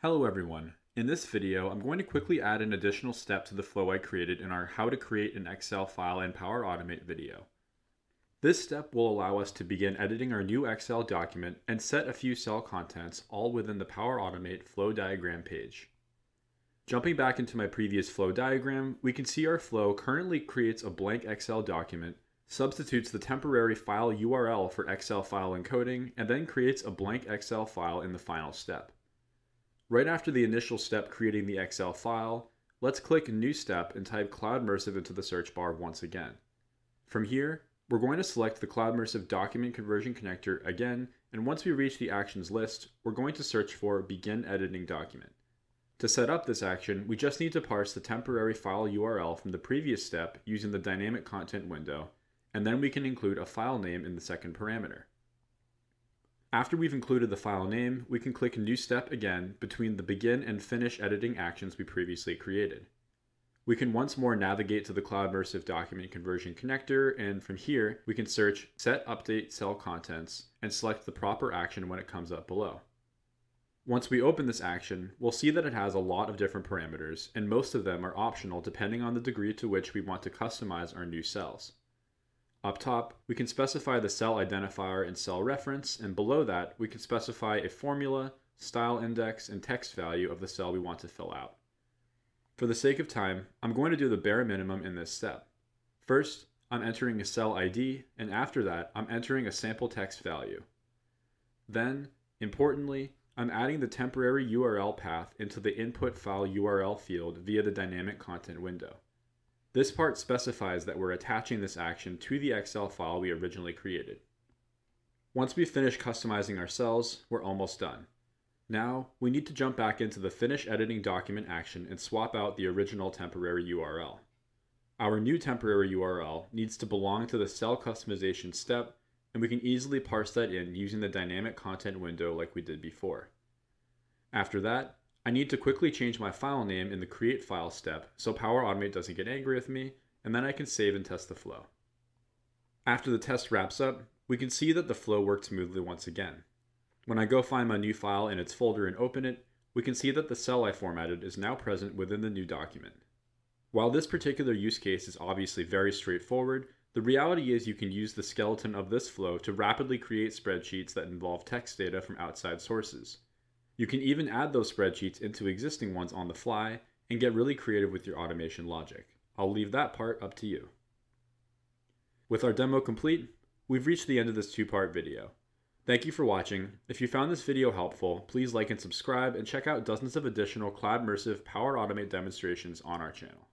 Hello everyone. In this video, I'm going to quickly add an additional step to the flow I created in our How to Create an Excel File in Power Automate video. This step will allow us to begin editing our new Excel document and set a few cell contents all within the Power Automate flow diagram page. Jumping back into my previous flow diagram, we can see our flow currently creates a blank Excel document, substitutes the temporary file URL for Excel file encoding, and then creates a blank Excel file in the final step. Right after the initial step creating the Excel file, let's click New Step and type CloudMersive into the search bar once again. From here, we're going to select the CloudMersive Document Conversion Connector again, and once we reach the actions list, we're going to search for Begin Editing Document. To set up this action, we just need to parse the temporary file URL from the previous step using the dynamic content window, and then we can include a file name in the second parameter. After we've included the file name, we can click New Step again between the begin and finish editing actions we previously created. We can once more navigate to the CloudMersive Document Conversion connector, and from here, we can search Set Update Cell Contents and select the proper action when it comes up below. Once we open this action, we'll see that it has a lot of different parameters, and most of them are optional depending on the degree to which we want to customize our new cells. Up top, we can specify the cell identifier and cell reference, and below that, we can specify a formula, style index, and text value of the cell we want to fill out. For the sake of time, I'm going to do the bare minimum in this step. First, I'm entering a cell ID, and after that, I'm entering a sample text value. Then, importantly, I'm adding the temporary URL path into the input file URL field via the dynamic content window. This part specifies that we're attaching this action to the Excel file we originally created. Once we finish customizing our cells, we're almost done. Now, we need to jump back into the Finish Editing Document action and swap out the original temporary URL. Our new temporary URL needs to belong to the cell customization step and we can easily parse that in using the dynamic content window like we did before. After that, I need to quickly change my file name in the create file step so Power Automate doesn't get angry with me, and then I can save and test the flow. After the test wraps up, we can see that the flow worked smoothly once again. When I go find my new file in its folder and open it, we can see that the cell I formatted is now present within the new document. While this particular use case is obviously very straightforward, the reality is you can use the skeleton of this flow to rapidly create spreadsheets that involve text data from outside sources. You can even add those spreadsheets into existing ones on the fly and get really creative with your automation logic. I'll leave that part up to you. With our demo complete, we've reached the end of this two-part video. Thank you for watching. If you found this video helpful, please like and subscribe and check out dozens of additional CloudMersive Power Automate demonstrations on our channel.